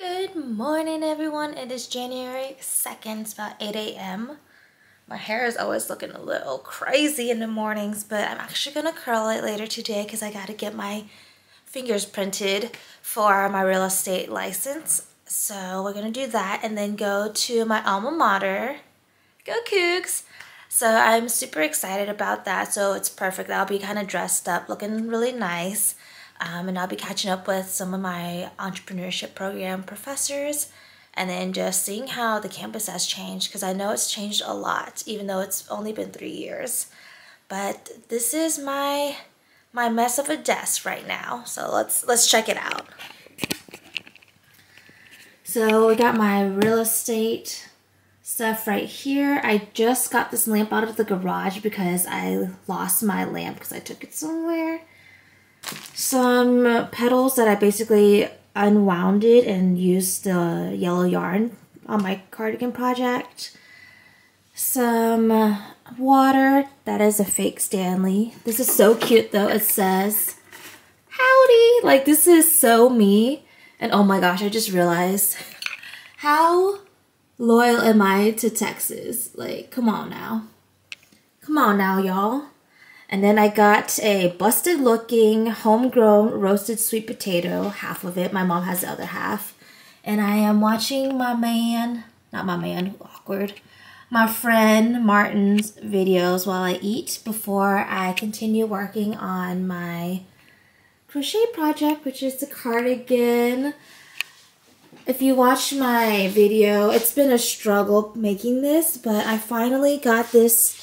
Good morning, everyone. It is January 2nd. It's about 8 a.m. My hair is always looking a little crazy in the mornings, but I'm actually going to curl it later today because I got to get my fingers printed for my real estate license. So we're going to do that and then go to my alma mater. Go Cougs! So I'm super excited about that. So it's perfect. I'll be kind of dressed up, looking really nice. Um, and I'll be catching up with some of my entrepreneurship program professors and then just seeing how the campus has changed because I know it's changed a lot even though it's only been three years. But this is my my mess of a desk right now. So let's let's check it out. So we got my real estate stuff right here. I just got this lamp out of the garage because I lost my lamp because I took it somewhere some petals that I basically unwound it and used the yellow yarn on my cardigan project. Some water. That is a fake Stanley. This is so cute though. It says, howdy. Like this is so me. And oh my gosh, I just realized how loyal am I to Texas? Like, come on now. Come on now, y'all. And then I got a busted looking homegrown roasted sweet potato, half of it. My mom has the other half. And I am watching my man, not my man, awkward, my friend Martin's videos while I eat before I continue working on my crochet project, which is the cardigan. If you watch my video, it's been a struggle making this, but I finally got this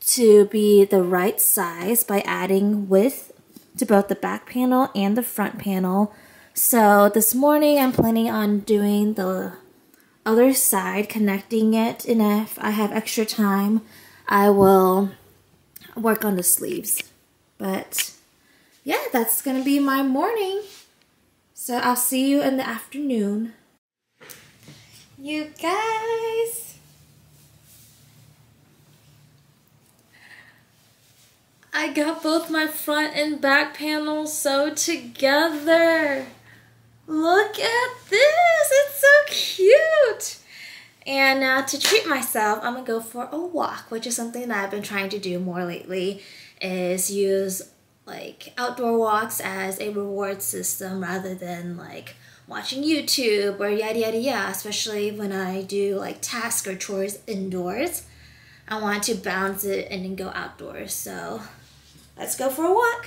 to be the right size by adding width to both the back panel and the front panel. So this morning I'm planning on doing the other side, connecting it, and if I have extra time, I will work on the sleeves. But yeah, that's gonna be my morning. So I'll see you in the afternoon. You guys, I got both my front and back panels sewed together. Look at this, it's so cute. And now to treat myself, I'm gonna go for a walk, which is something that I've been trying to do more lately, is use like outdoor walks as a reward system rather than like watching YouTube or yada yada yada, especially when I do like tasks or chores indoors. I want to balance it and then go outdoors. So Let's go for a walk.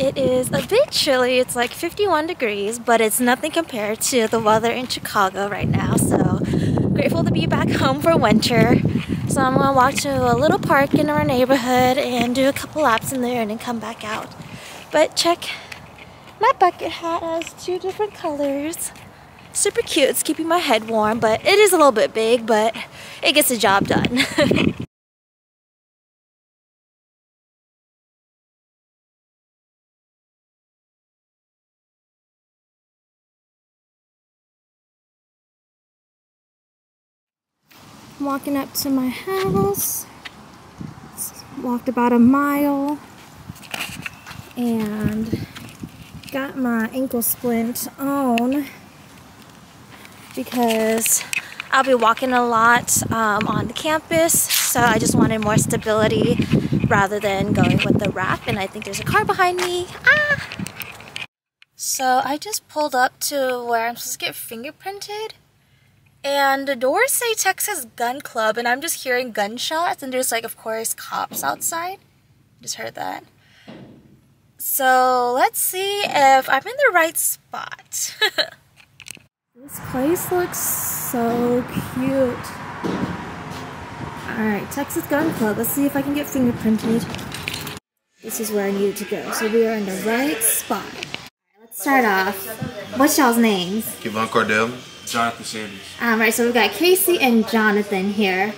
It is a bit chilly. It's like 51 degrees, but it's nothing compared to the weather in Chicago right now. So grateful to be back home for winter. So I'm gonna walk to a little park in our neighborhood and do a couple laps in there and then come back out. But check, my bucket hat has two different colors. Super cute, it's keeping my head warm, but it is a little bit big, but it gets the job done. walking up to my house. Walked about a mile and got my ankle splint on because I'll be walking a lot um, on the campus so I just wanted more stability rather than going with the wrap and I think there's a car behind me ah! so I just pulled up to where I'm supposed to get fingerprinted and the doors say Texas Gun Club, and I'm just hearing gunshots, and there's like, of course, cops outside. Just heard that. So let's see if I'm in the right spot. this place looks so cute. Alright, Texas Gun Club. Let's see if I can get fingerprinted. This is where I needed to go. So we are in the right spot. let's start off. What's y'all's names? Kevon Cordell. Jonathan Sanders. All right, so we've got Casey and Jonathan here.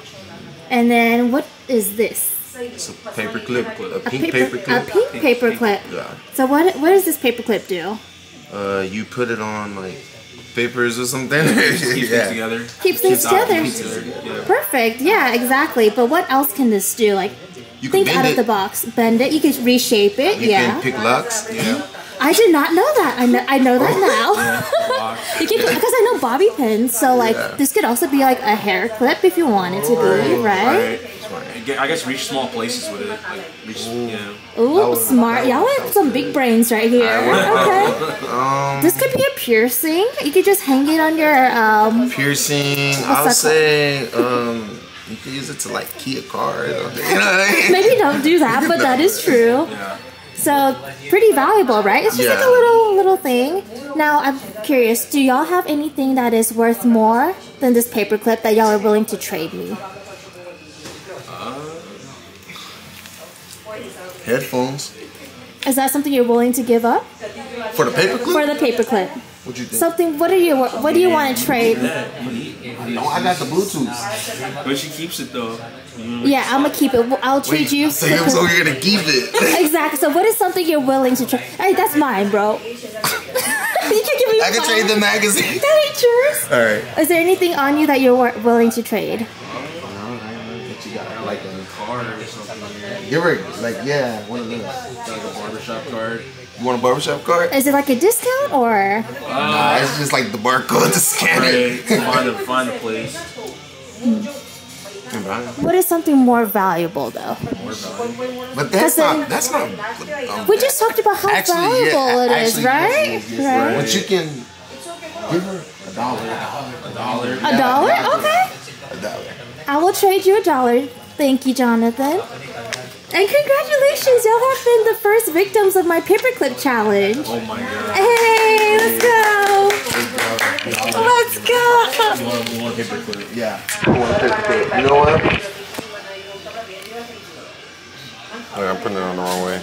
And then what is this? It's a paper clip, a pink a paper, paper, clip. A pink, pink paper clip. Yeah. So what what does this paper clip do? Uh, you put it on like papers or something. Keeps yeah. together. Keeps things Keeps together. together. Yeah. Perfect. Yeah, exactly. But what else can this do? Like You can think out it. of the box. Bend it. You can reshape it. You yeah. can pick locks. Yeah. I did not know that. I know, I know that now. Box. you can because I know bobby pins, so like Yeah. this could also be like a hair clip if you wanted it to be, right? I I guess reach small places with it. Like reach, you know. Ooh, smart. Y'all have some big brains right here. Okay. Um, This could be a piercing. You could just hang it on your um piercing. I'll that say um, you could use it to like key a car. You know I mean? maybe don't do that, but that is true. Yeah. So uh, pretty valuable, right? It's just like a little little thing. Now I'm curious, do y'all have anything that is worth more than this paperclip that y'all are willing to trade me? Headphones Is that something you're willing to give up for the paperclip. for the paperclip? What you think? Something. What are you? What do you want to trade? no, I got the Bluetooth. But she keeps it though. Yeah, I'm gonna keep it. I'll treat you. So, you, so you're gonna keep it? Exactly. So what is something you're willing to trade? Hey, that's mine, bro. you can give me. I can mine. trade the magazine. That ain't yours. All right. Is there anything on you that you're willing to trade? What you got? Like a Card or something. give her like yeah, one of those. Like a barbershop card. You want a barbershop card? Is it like a discount or? Nah, it's just like the barcode to scan it. find a find a place. What is something more valuable though? But that's then- not. That's not. Um, We just talked about how Actually, yeah, valuable it is, actually, right? yes, yes, right. But you can give her a dollar. A dollar. A dollar? Okay. A dollar. I will trade you a dollar. Thank you, Jonathan. And congratulations, y'all have been the first victims of my paperclip challenge. Oh my god. Hey, let's go! Let's go! You want, you want a paperclip? Yeah. You know what? Oh, I'm putting it on the wrong way.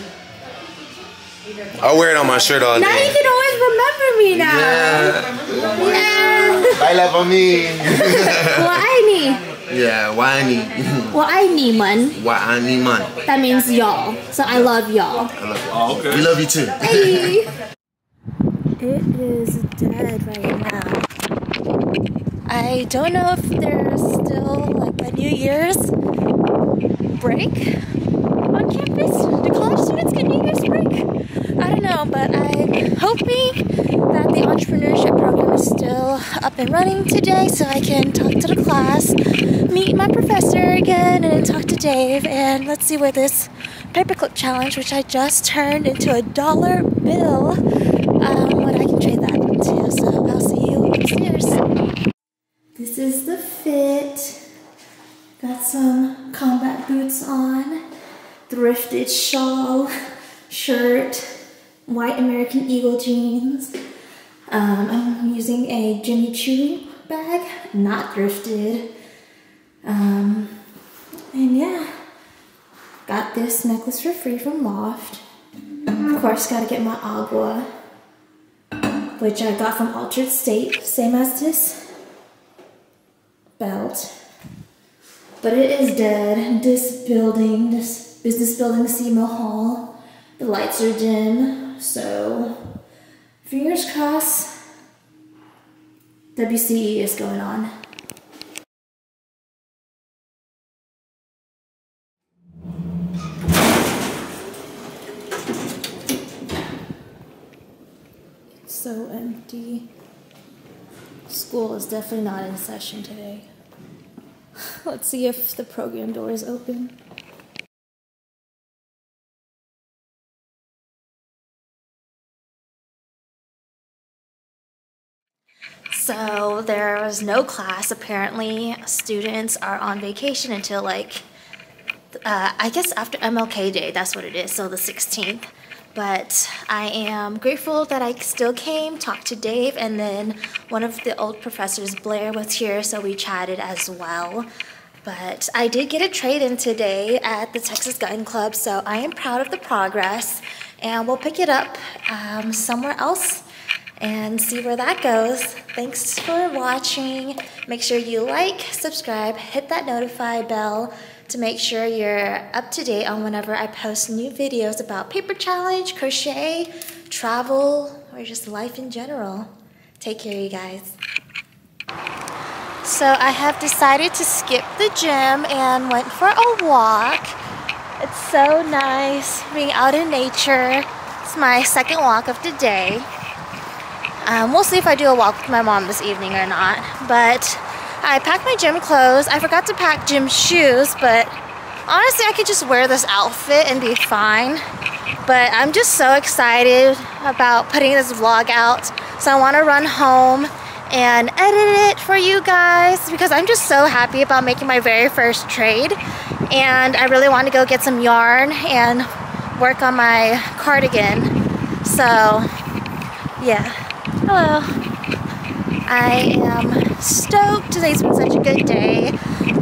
I'll wear it on my shirt all day. Now you can always remember me now. Yeah. Yeah. Baila for me. I need. Yeah, whiny. Well, I need man. Whiny man. That means y'all. So I love y'all. I love you. Oh, okay. We love you too. Hey. It is dead right now. I don't know if there's still like a New Year's break on campus. Do college students get New Year's break? I don't know, but I'm hoping that the entrepreneurship program is still up and running today so I can talk to the class, meet my professor again, and talk to Dave. And let's see where this paperclip challenge, which I just turned into a dollar bill, um, what I can trade that into. So I'll see you upstairs. This is the fit. Got some combat boots on, thrifted shawl, shirt, white American Eagle jeans. Um, I'm using a Jimmy Choo bag, not thrifted. Um, and yeah, got this necklace for free from Loft. Of course, gotta get my agua, which I got from Altered State, same as this belt. But it is dead. This building, this business building, Cemo Hall, the lights are dim, so fingers crossed WCE is going on. So empty. School is definitely not in session today. Let's see if the program door is open. So there was no class apparently. Students are on vacation until like uh, I guess after MLK Day, that's what it is, so the 16th. But I am grateful that I still came, talked to Dave, and then one of the old professors, Blair, was here, so we chatted as well. But I did get a trade in today at the Texas Gun Club, so I am proud of the progress. And we'll pick it up um, somewhere else and see where that goes. Thanks for watching. Make sure you like, subscribe, hit that notify bell to make sure you're up to date on whenever I post new videos about paper challenge, crochet, travel, or just life in general. Take care, you guys. So I have decided to skip the gym and went for a walk. It's so nice being out in nature. It's my second walk of the day. Um, we'll see if I do a walk with my mom this evening or not. But I packed my gym clothes. I forgot to pack gym shoes, but honestly, I could just wear this outfit and be fine. But I'm just so excited about putting this vlog out. So I want to run home and edit it for you guys because I'm just so happy about making my very first trade and I really want to go get some yarn and work on my cardigan so yeah hello I am stoked. Today's been such a good day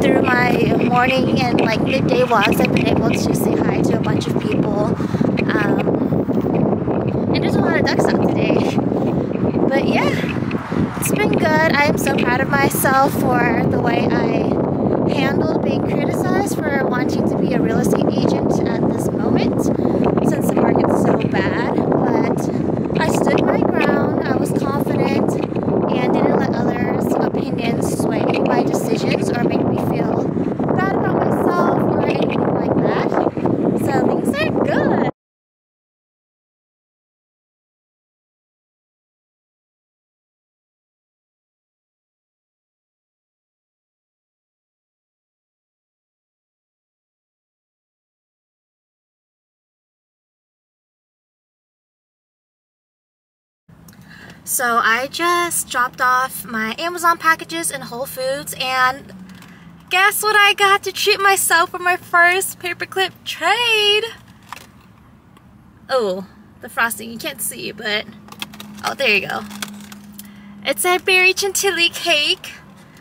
through my morning and like midday walks. I've been able to say hi to a bunch of people um, and there's a lot of ducks out today. But yeah it's been good. I am so proud of myself for the way I handled being criticized for wanting to be a real estate agent at this moment since the market's so bad. But I stood my ground, I was confident, and didn't let others' opinions sway my decisions or make me feel bad about myself or anything like that. So things are good. So I just dropped off my Amazon packages in Whole Foods and guess what I got to treat myself for my first paperclip trade? Oh, the frosting you can't see, but oh, there you go. It's a berry chantilly cake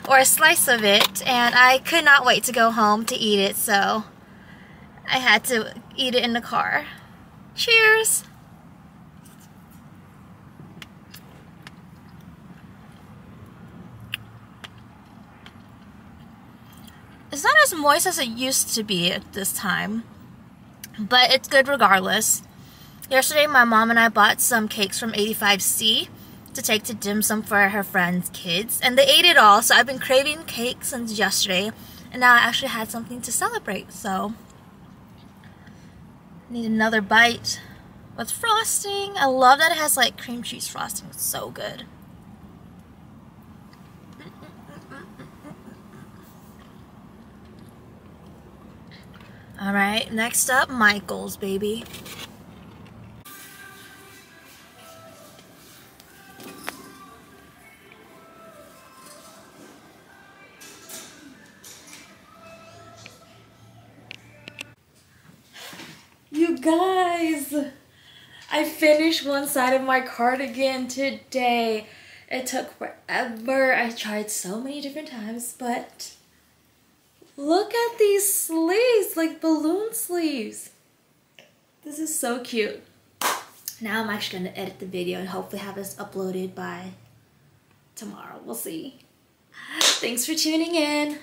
or a slice of it and I could not wait to go home to eat it so I had to eat it in the car. Cheers! Not as moist as it used to be at this time, but it's good regardless. Yesterday, my mom and I bought some cakes from 85C to take to dim sum for her friends' kids, and they ate it all, so I've been craving cake since yesterday, and now I actually had something to celebrate, so need another bite with frosting. I love that it has like cream cheese frosting. It's so good. Alright, next up, Michael's, baby. You guys! I finished one side of my cardigan today. It took forever. I tried so many different times, but Look at these sleeves, like balloon sleeves. This is so cute. Now I'm actually going to edit the video and hopefully have this uploaded by tomorrow. We'll see. Thanks for tuning in.